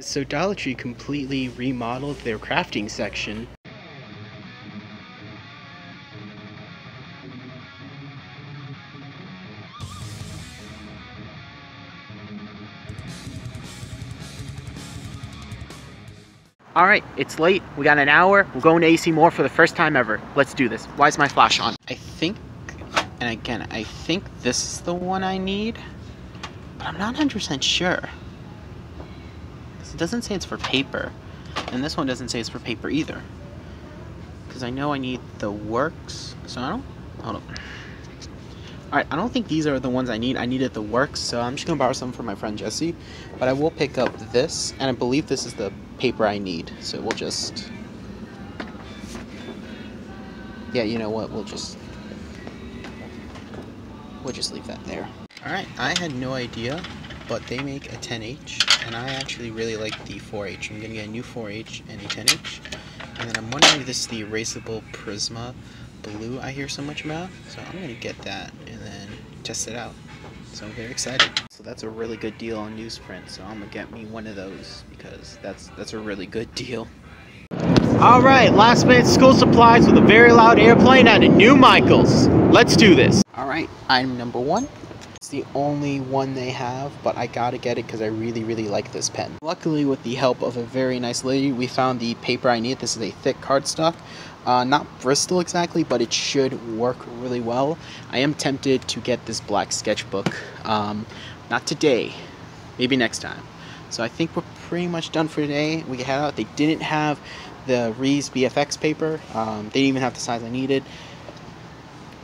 So Dollar Tree completely remodeled their crafting section. Alright, it's late. We got an hour. We're going to AC Moore for the first time ever. Let's do this. Why is my flash on? I think, and again, I think this is the one I need, but I'm not 100% sure. It doesn't say it's for paper, and this one doesn't say it's for paper either. Because I know I need the works, so I don't, hold on. Alright, I don't think these are the ones I need. I needed the works, so I'm just going to borrow some from my friend Jesse. But I will pick up this, and I believe this is the paper I need. So we'll just... Yeah, you know what? We'll just... We'll just leave that there. Alright, I had no idea, but they make a 10H, and I actually really like the 4H. I'm going to get a new 4H and a 10H. And then I'm wondering if this is the erasable Prisma blue I hear so much about. So I'm going to get that and then test it out. So I'm very excited. So that's a really good deal on newsprint. So I'm going to get me one of those because that's that's a really good deal. All right, last minute school supplies with a very loud airplane and a new Michaels. Let's do this. All right, item number one. It's the only one they have, but I gotta get it because I really, really like this pen. Luckily, with the help of a very nice lady, we found the paper I need. This is a thick cardstock. Uh, not Bristol exactly, but it should work really well. I am tempted to get this black sketchbook. Um, not today, maybe next time. So I think we're pretty much done for today. We head out. They didn't have the Reese BFX paper. Um, they didn't even have the size I needed.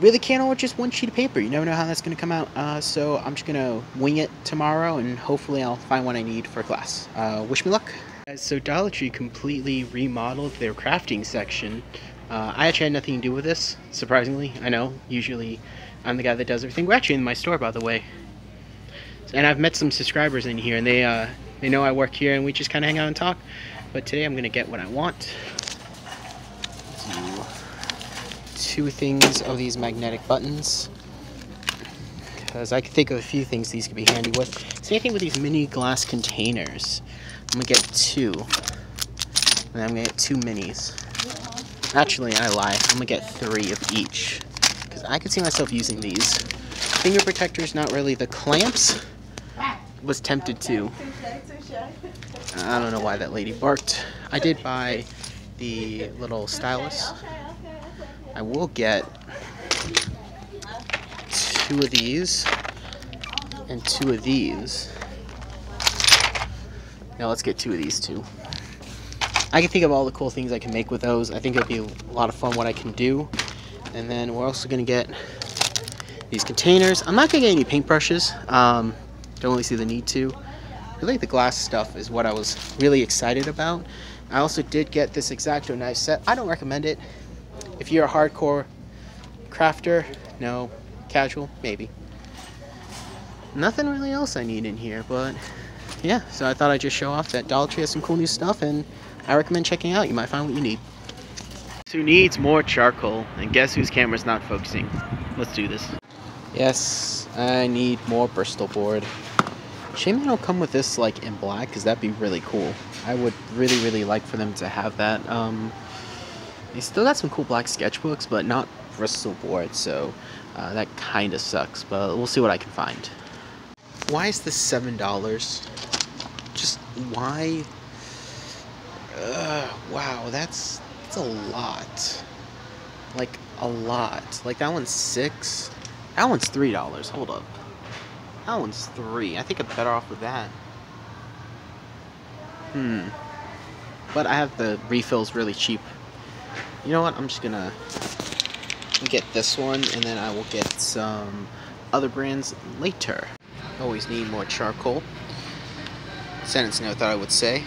Really can't order just one sheet of paper. You never know how that's going to come out. Uh, so I'm just going to wing it tomorrow, and hopefully I'll find what I need for class. Uh, wish me luck. So Dollar Tree completely remodeled their crafting section. Uh, I actually had nothing to do with this, surprisingly. I know, usually I'm the guy that does everything. We're actually in my store, by the way. And I've met some subscribers in here, and they uh, they know I work here, and we just kind of hang out and talk. But today I'm going to get what I want. Do two things of these magnetic buttons. Because I can think of a few things these could be handy with. Same thing with these mini glass containers. I'm to get two. And I'm to get two minis. Actually, I lie. I'm gonna get three of each. Because I could see myself using these. Finger protectors, not really. The clamps, was tempted to. I don't know why that lady barked. I did buy the little stylus. I will get two of these and two of these. Now let's get two of these too. I can think of all the cool things I can make with those. I think it'll be a lot of fun what I can do. And then we're also to get these containers. I'm not to get any paintbrushes. Um, don't really see the need to. I like the glass stuff is what I was really excited about. I also did get this X-Acto knife set. I don't recommend it. If you're a hardcore crafter, no. Casual, maybe. Nothing really else I need in here, but yeah. So I thought I'd just show off that Dollar Tree has some cool new stuff and I recommend checking out. You might find what you need. Who needs more charcoal? And guess whose camera's not focusing? Let's do this. Yes, I need more Bristol board. Shame they don't come with this like in black, because that'd be really cool. I would really, really like for them to have that. Um, they still got some cool black sketchbooks, but not Bristol board, so uh, that kind of sucks. But we'll see what I can find. Why is this seven dollars? Just why uh, wow, that's that's a lot. Like a lot. Like that one's six. That one's three dollars. Hold up. That one's three. I think I'm better off with that. Hmm. But I have the refills really cheap. You know what? I'm just gonna get this one, and then I will get some other brands later. Always need more charcoal. Sentence note that I would say.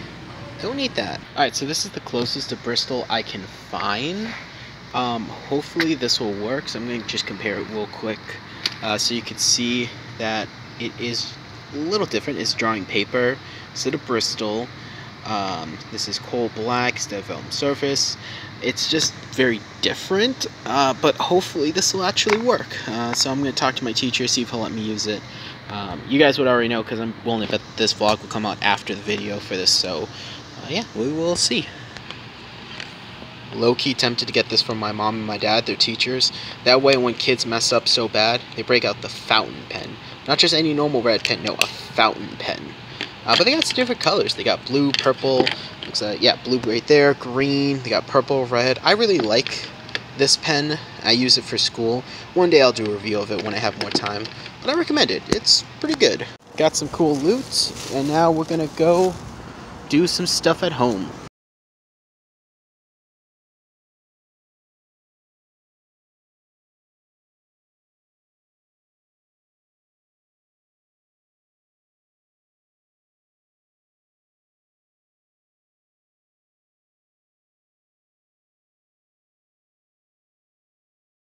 Don't need that. Alright, so this is the closest to Bristol I can find. Um, hopefully this will work, so I'm going to just compare it real quick. Uh, so you can see that it is a little different. It's drawing paper instead of Bristol. Um, this is coal black instead of elm surface. It's just very different, uh, but hopefully this will actually work. Uh, so I'm going to talk to my teacher, see if he'll let me use it. Um, you guys would already know because I'm willing to bet this vlog will come out after the video for this, so uh, yeah, we will see. Low-key tempted to get this from my mom and my dad, their teachers. That way when kids mess up so bad, they break out the fountain pen. Not just any normal red pen, no, a fountain pen. Uh, but they got some different colors. They got blue, purple, looks like, yeah, blue right there, green, they got purple, red. I really like this pen. I use it for school. One day I'll do a review of it when I have more time. But I recommend it. It's pretty good. Got some cool loot, and now we're gonna go do some stuff at home.